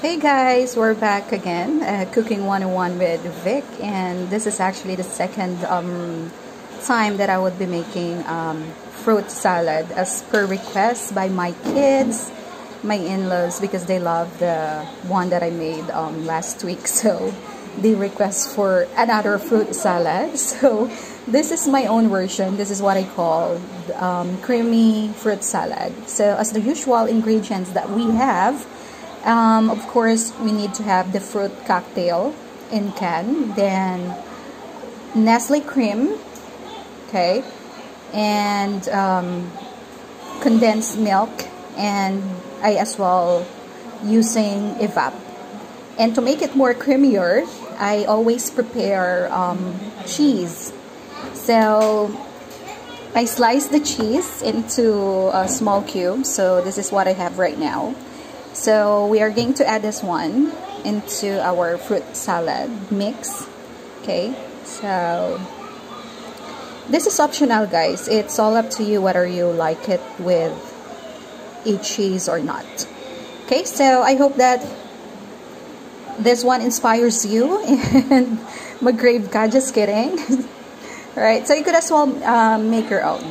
Hey guys, we're back again, uh, Cooking 101 with Vic, and this is actually the second um, time that I would be making um, fruit salad as per request by my kids, my in-laws, because they love the one that I made um, last week, so they request for another fruit salad. So this is my own version. This is what I call um, creamy fruit salad. So as the usual ingredients that we have, um, of course, we need to have the fruit cocktail in can, then Nestle cream, okay, and um, condensed milk, and I as well using evap. And to make it more creamier, I always prepare um, cheese. So I slice the cheese into a small cubes. So this is what I have right now. So we are going to add this one into our fruit salad mix. Okay, so this is optional guys. It's all up to you whether you like it with a cheese or not. Okay, so I hope that this one inspires you and mag-grave ka. Just kidding. Alright, so you could as well um, make your own.